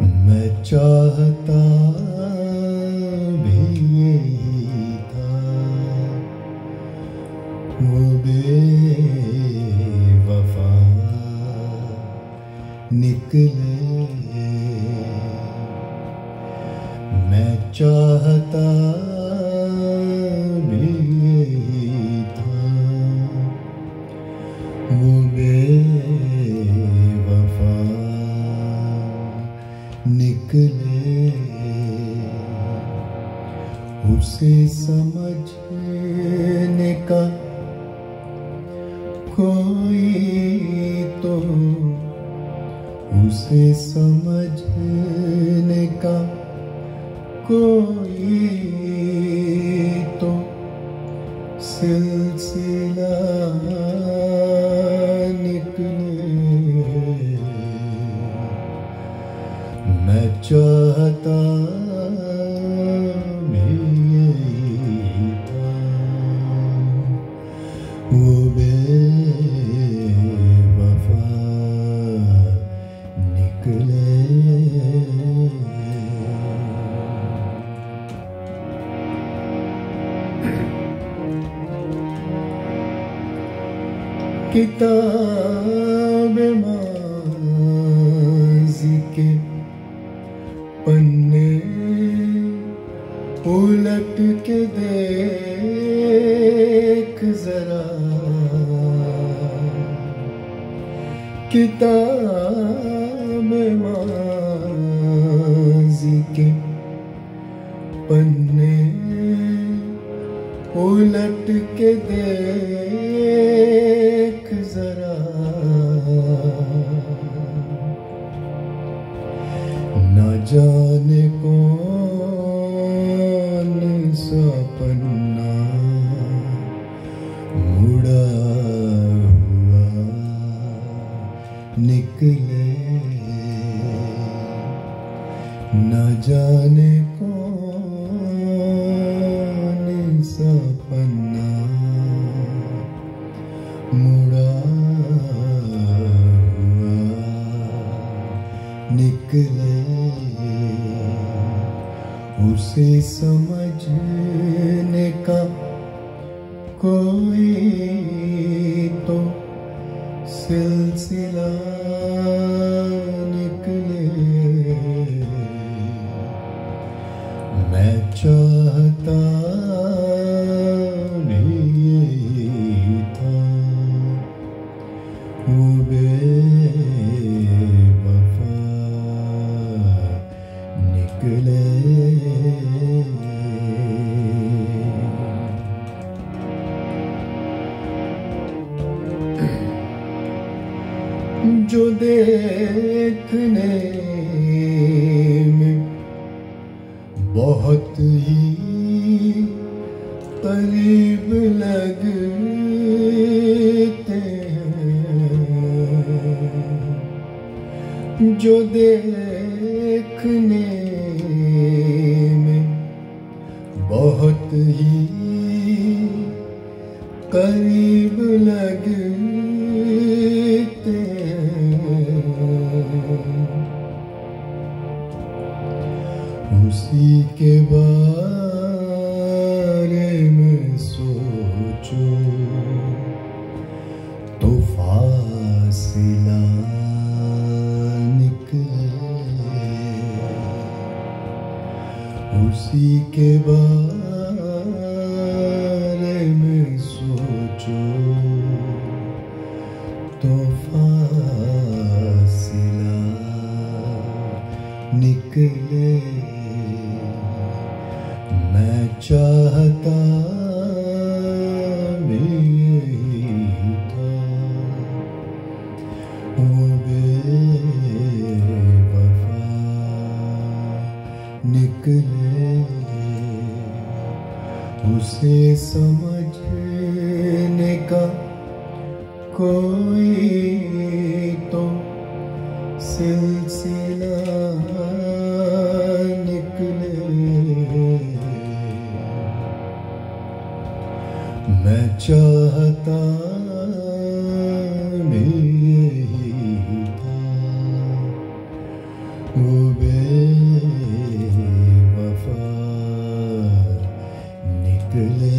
मैं चाहता भी यही था। वो बेवफा निकले। मैं चाहता निकले। उसे समझने का कोई तो उसे समझने का कोई तो सिलसिला चाहता भी यही निकले। किताब किताब माजी के पन्ने उलट के देख जरा। न जाने कौन न जाने कौन सपना मुड़ा निकले। उसे समझने था बेवफा निकले। जो देखने बहुत ही करीब लगते हैं। जो देखने में बहुत ही करीब लगते उसी के बारे में सोचो। तो फासिला निकले। उसी के बारे में सोचो। तो फासिला निकले। चाहता भी यही था। वो बेवफा निकले। उसे समझने का कोई तो सिलसिला चाहता नहीं यही था। वो बे वफा निकले